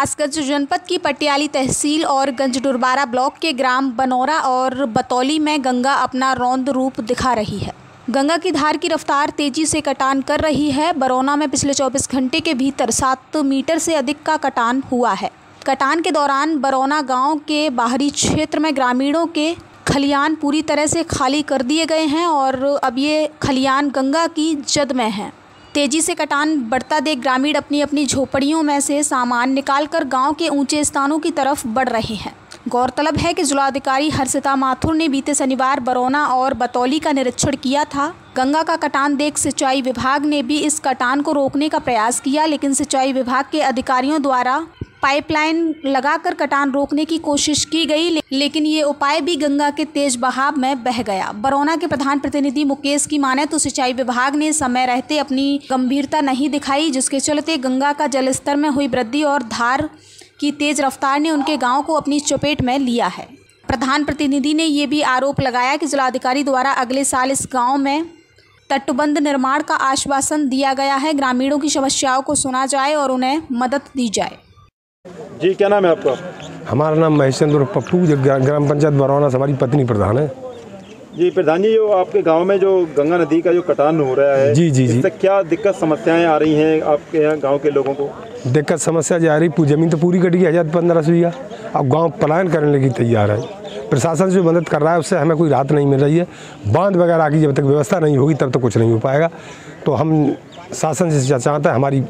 कासगंज जनपद की पटियाली तहसील और गंजडुरबारा ब्लॉक के ग्राम बनौरा और बतौली में गंगा अपना रौंद रूप दिखा रही है। गंगा की धार की रफ्तार तेज़ी से कटान कर रही है। बरौना में पिछले 24 घंटे के भीतर सात मीटर से अधिक का कटान हुआ है। कटान के दौरान बरौना गाँव के बाहरी क्षेत्र में ग्रामीणों के खलियान पूरी तरह से खाली कर दिए गए हैं और अब ये खलियान गंगा की जद में हैं। तेज़ी से कटान बढ़ता देख ग्रामीण अपनी अपनी झोपड़ियों में से सामान निकालकर गाँव के ऊँचे स्थानों की तरफ़ बढ़ रहे हैं। गौरतलब है कि जिलाधिकारी हर्षिता माथुर ने बीते शनिवार बरौना और बतौली का निरीक्षण किया था। गंगा का कटान देख सिंचाई विभाग ने भी इस कटान को रोकने का प्रयास किया, लेकिन सिंचाई विभाग के अधिकारियों द्वारा पाइपलाइन लगाकर कटान रोकने की कोशिश की गई लेकिन ये उपाय भी गंगा के तेज बहाव में बह गया। बरौना के प्रधान प्रतिनिधि मुकेश की माने तो सिंचाई विभाग ने समय रहते अपनी गंभीरता नहीं दिखाई, जिसके चलते गंगा का जलस्तर में हुई वृद्धि और धार की तेज रफ्तार ने उनके गाँव को अपनी चपेट में लिया है। प्रधान प्रतिनिधि ने ये भी आरोप लगाया कि जिलाधिकारी द्वारा अगले साल इस गाँव में तटबंध निर्माण का आश्वासन दिया गया है। ग्रामीणों की समस्याओं को सुना जाए और उन्हें मदद दी जाए। जी क्या नाम है आपका? हमारा नाम महेश चंद्र पप्पू ग्राम पंचायत बरौना से हमारी पत्नी प्रधान है। जी प्रधान जी जो आपके गाँव में जो गंगा नदी का जो कटान हो रहा है जी जी जी। क्या दिक्कत समस्याएँ आ रही हैं आपके यहाँ गाँव के लोगों को? दिक्कत समस्या जा रही ज़मीन तो पूरी कटी हज़ार पंद्रह सौ अब गाँव पलायन करने लगी तैयार है। प्रशासन जो मदद कर रहा है उससे हमें कोई राहत नहीं मिल रही है। बाँध वगैरह की जब तक व्यवस्था नहीं होगी तब तक तो कुछ नहीं हो पाएगा। तो हम शासन से चाहते हैं हमारी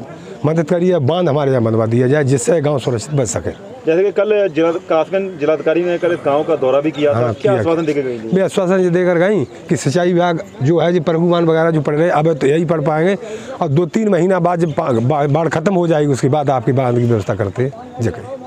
मदद करिए बाँध हमारे यहाँ बनवा दिया जाए जिससे गाँव सुरक्षित बच सके। जैसे कि कल जिला कासगंज जिलाधिकारी ने कल गाँव का दौरा भी किया हाँ, था क्या। आश्वासन देकर गई मैं आश्वासन ये देकर गई कि सिंचाई विभाग जो है जो प्रभुमान वगैरह जो पढ़ रहे अब तो यही पढ़ पाएँगे और दो तीन महीना बाद जब बाढ़ खत्म हो जाएगी उसके बाद आपकी बाँध की व्यवस्था करते जगह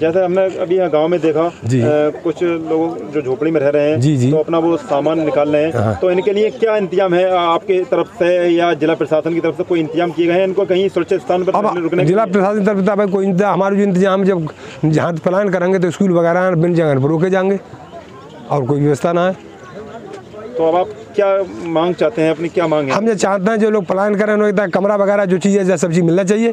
जैसे हमने अभी यहाँ गाँव में देखा जी। आ, कुछ लोग जो झोपड़ी में रह रहे हैं जी जी। तो अपना वो सामान निकाल रहे हैं। हाँ। तो इनके लिए क्या इंतज़ाम है आपके तरफ़ से या जिला प्रशासन की तरफ़ से कोई इंतज़ाम किए गए हैं? इनको कहीं सुरक्षित स्थान पर रुकने जिला प्रशासन की तरफ़ से कोई हमारे जो इंतज़ाम जब जहाँ प्लान करेंगे तो स्कूल वगैरह बिन जगह पर रोके जाएँगे और कोई व्यवस्था ना है। तो अब आप क्या मांग चाहते हैं अपनी क्या मांग है? हम ये चाहते हैं जो लोग प्लान करें कमरा वगैरह जो चीज़ें सब चीज़ मिलना चाहिए